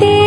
ti.